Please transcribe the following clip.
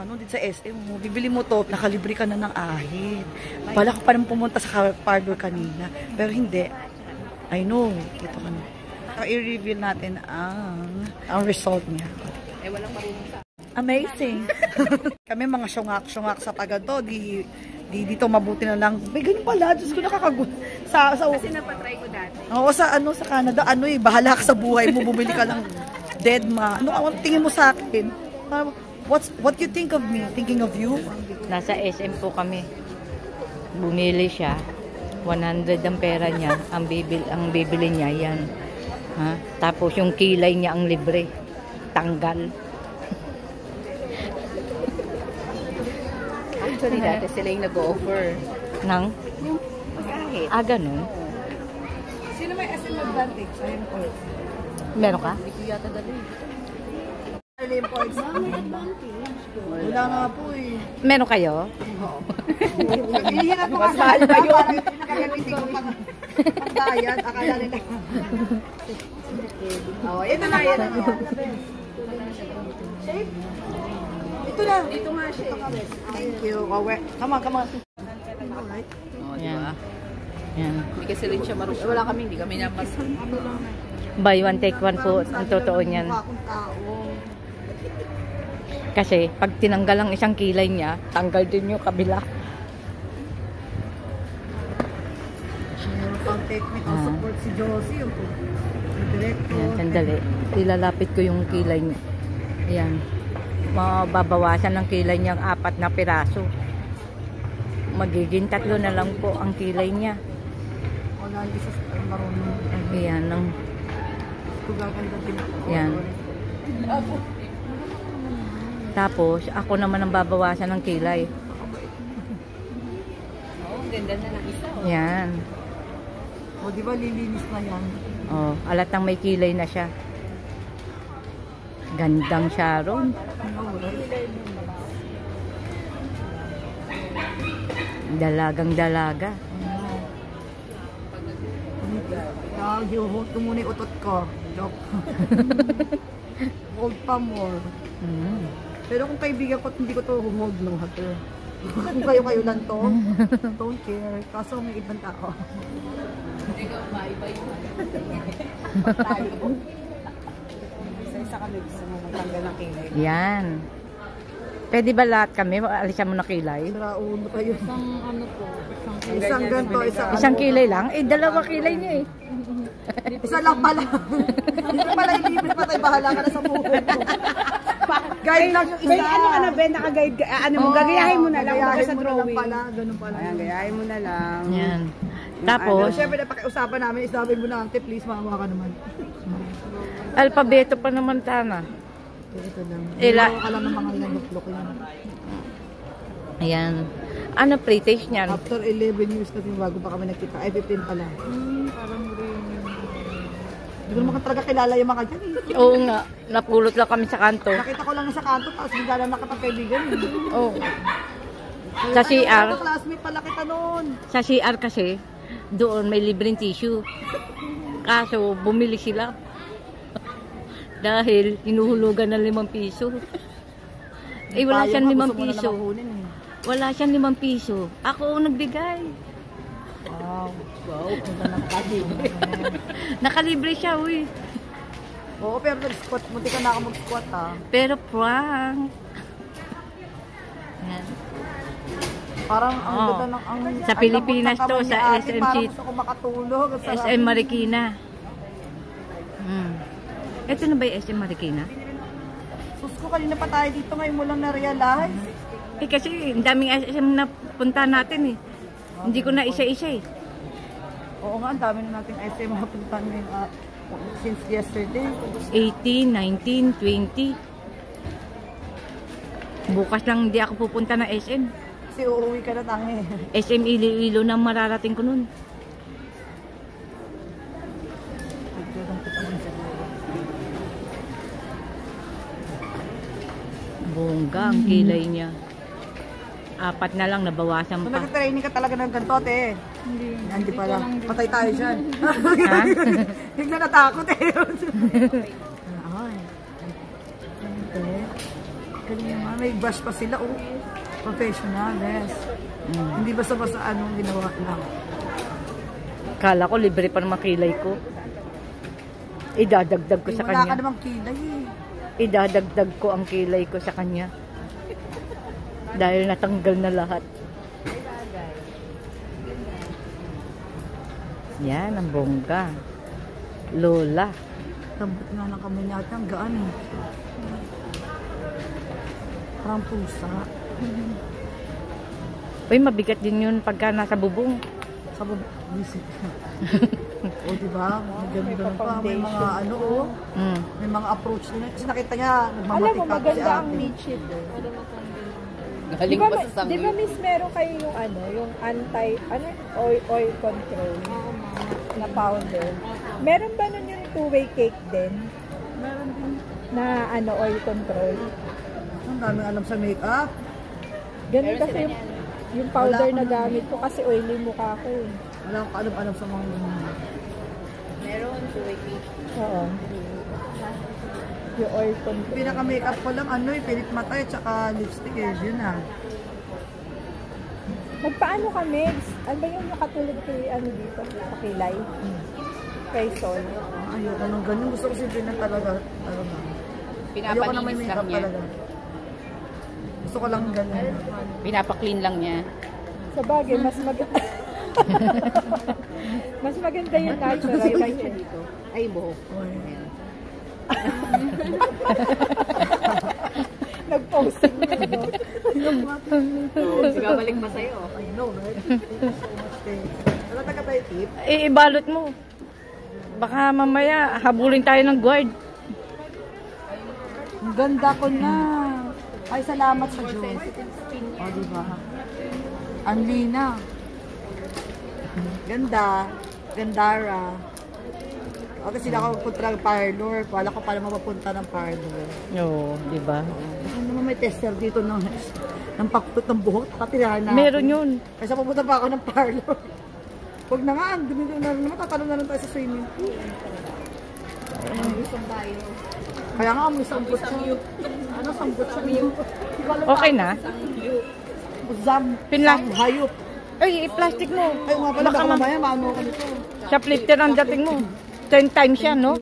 ano, dito sa SM mo. Bibili mo to, nakalibre ka na ng ahit. Bala ka pa nang pumunta sa parlor kanina. Pero hindi. I know. Dito ka na. So, i-reveal natin ang, ang result niya. Eh, walang marunong sa... Amazing. Kami mga syungak-syungak sa taga to, di, di dito mabuti na lang. May ganun pala, Diyos ko nakakagut. Sa, sa, Kasi napatry ko dati. Oo, sa ano sa Canada, ano eh, bahala ka sa buhay mo, bumili ka ng dead ma. Ano tingin mo sa akin? Parang, What's what you think of me? Thinking of you? Nasa SM po kami. Bumili siya. 100 ang pera niya. Ang bibil ang bibili niya yan. Ha? Tapos yung kilay niya ang libre. Tanggal. Actually, dati sila yung nag-offer. Nang? Kahit. Ah, ganun. Sino may SM advantage? Ayun po. Meron ka? Hindi ko yata dali. Ayun po. Wala nga po eh. Meron kayo? Hihirap ko mas mahal pa yun. Ito nakagamitin ko pang pagdayan. Akala nila. Oh, ito na yan. Shape? Ito na. Dito nga siya. eh. Thank you. Oh. Come on, come on. Alright. Oh, di Yan. ba? Yan. Hindi kasi rin siya marunong. Wala kami, hindi kami napas. Buy one, take one po. Ang totoo niyan. Tao. Kasi pag tinanggal ang isang kilay niya, tanggal din yung kabila. Pang technical Ah. support si Josie. Yung yung director. Yan, sandali. Ilalapit ko yung kilay niya. Ayan. Mababawasan ng kilay niyang apat na piraso. Magiging tatlo na lang po ang kilay niya. Wala hindi sa ay, marunong. Ayan. Ang, Kung gaganda din ako. Yan. Tapos, ako naman ang babawasan ng kilay. Oo, ang ganda na ng isa. oh. Yan. O, di ba lilinis na yan? Oh, alatang may kilay na siya. Gandang Sharon. Dalagang dalaga. Ah, hold muna yung utot ko. Joke. hold pa more. Mm. Pero kung kaibigan ko, hindi ko to hold ng hato. kung kayo-kayo lang to, don't care. Kaso may ibang tao. Hindi ka maiba yung Isa-isa kami gusto mo magtanggal ng kilay. Yan. Pwede ba lahat kami? Alisan mo na kilay? Sira ulo kayo. Isang ano to, isang Isang ganito, isang Isang ano. kilay lang? Eh, dalawa kilay niya eh. Isa lang pala. Hindi pala yung libre pa tayo. Bahala ka na sa buhay mo. Guide lang yung isa. May ano ka na, Ben, naka-guide ka. Ano mo, Oo, gagayahin mo na lang gagayahin sa mo na lang drawing. pala. Ganun pala. Ayan, gayahin mo na lang. Yan. Tapos, Tapos, syempre, napakiusapan namin, isabi mo na, ante, please, maawa ka naman. alpabeto pa naman tama. Ito lang. Ila- Maawa ka lang ng mga naluklok yan. Ayan. Ano pre-taste niyan? After 11 years kasi bago pa kami nagkita. Ay, 15 pala. parang rin. Hindi ko naman talaga kilala yung mga dyan. eh. Oo nga. Napulot lang kami sa kanto. Nakita ko lang sa kanto, tapos bigla lang nakapagkaibigan. eh. Oo. Sa CR. Ano, classmate pala kita noon. Sa CR kasi, doon may libreng tissue. Kaso, bumili sila. Dahil, hinuhulugan ng limang piso. Eh, wala Payag siyang ka, limang piso. eh. Wala siyang limang piso. Ako ang nagbigay. Wow. Wow. Nakalibre siya, uy. Oo, pero nag-squat. Munti ka na ako mag-squat ah. Pero prank. Yan. Parang ang Oo. ganda ng... Ang, Sa ang Pilipinas to, sa SM Parang City. gusto ko makatulog. SM Marikina. Hmm. Ito na ba yung SM Marikina? Sus ko, kanina pa tayo dito ngayon mo lang na-realize. Eh kasi, ang daming SM na punta natin eh. Hindi ko na isa-isa eh. Oo nga, ang dami na nating SM mapuntan ngayon ah, since yesterday. 18, 19, 20. Bukas lang hindi ako pupunta na SM. Kasi uuwi ka na tangi. SM Iloilo na mararating ko nun. Bongga ang kilay niya. Apat na lang, nabawasan pa. nag-training ka talaga ng ganito, ate. Hindi. Hindi pala. Patay tayo dyan. Ha? Bigla natakot eh. Ay. Galing naman. May brush pa sila, oh. Professional, yes. Mm. Hindi basta-basta anong ginawa lang. Kala ko libre pa naman kilay ko. Idadagdag ko Eh, sa wala ka kanya. namang kilay eh. Idadagdag ko ang kilay ko sa kanya. Dahil natanggal na lahat. Yan, ang bongga. Lola. Lambot nga ng kamay natin. Ang gaan eh. Parang pusa. Uy, mabigat din yun pagka nasa bubong. Sa Visit. o diba? May ganun ganun pa. May mga ano oh. Mm. May mga approach din. Kasi nakita niya, Alam mo, nagmamatikap si maganda ang ate. midship. eh. Di Galing ba, pa sa di ba miss meron kayo yung ano, yung anti, ano, oil, oil control na powder? Meron ba nun yung two-way cake din? Meron din. Na ano, oil control? Ang daming alam sa makeup. Ganun kasi yung, yung powder Wala na akong- gamit ko kasi oily mukha ko eh. Wala akong alam-alam sa mga Meron, two-way Oo. Yung oil control. Pinaka-makeup ko lang, ano eh, pilit matay, tsaka lipstick eh, yun ah. Magpaano kami? Ano ba yung katulad kay ano dito? Pakilay? Kay Sol. Ayoko nang ganyan. Gusto ko simple na talaga. Ano ba? Ayoko na may Pinapaninis lang makeup niya. talaga. Gusto ko lang ganyan. Pinapa-clean lang niya. Sa bagay, mas maganda. mas maganda yung natural kaysa dito. Ay, buhok. Nag-posting mo, no? Sige, balik pa sa'yo. I know, right? Wala taga tayo tip? Eh, ibalot mo. Baka mamaya habulin tayo ng guard. Ang ganda ko na. Ay, salamat sa Diyos. O, di ba? Ang lina. Ganda. Gandara. O, kasi sila ako pupunta ng parlor. Wala ko pala mapapunta ng parlor. Oo, di ba? Baka naman may tester dito ng, ng pakput ng buhok. Katirahan natin. Meron yun. Kaysa pupunta pa ako ng parlor. Huwag na nga, ang dumi na naman, tatanong na lang tayo sa swimming pool. Kaya nga, may sambot siya. Ano, sambot siya? Okay na? Zam, Pinla- hayop. Ay, i-plastic mo. Ay, nga pala, Baka baka ma- mamaya, maano ko nito. Shoplifter ang dating mo. 10 times yan, no?